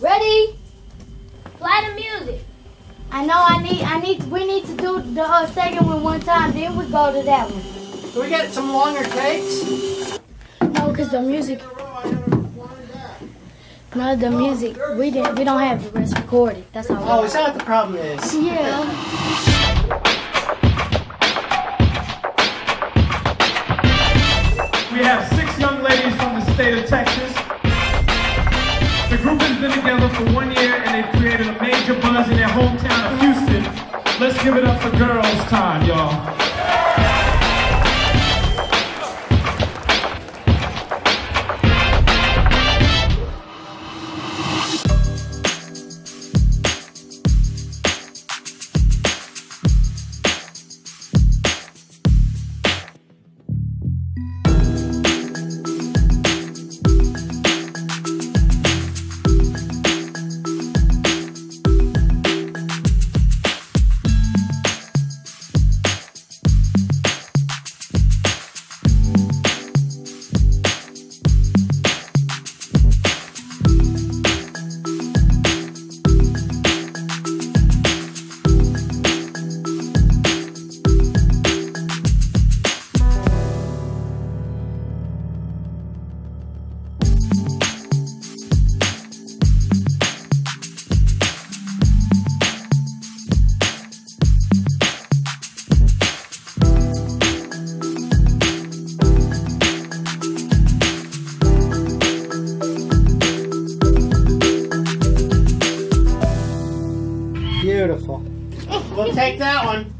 Ready? Play the music. I know I need I need we need to do the uh, second one one time, then we go to that one. Do we get some longer takes? No, cause the music no the music we didn't we don't have the rest recorded. That's all. Oh, is that what the problem is? Yeah. We have six young ladies from the state of Texas. Been together for one year and they've created a major buzz in their hometown of Houston. Let's give it up for Girls Tyme, y'all. Beautiful. We'll take that one.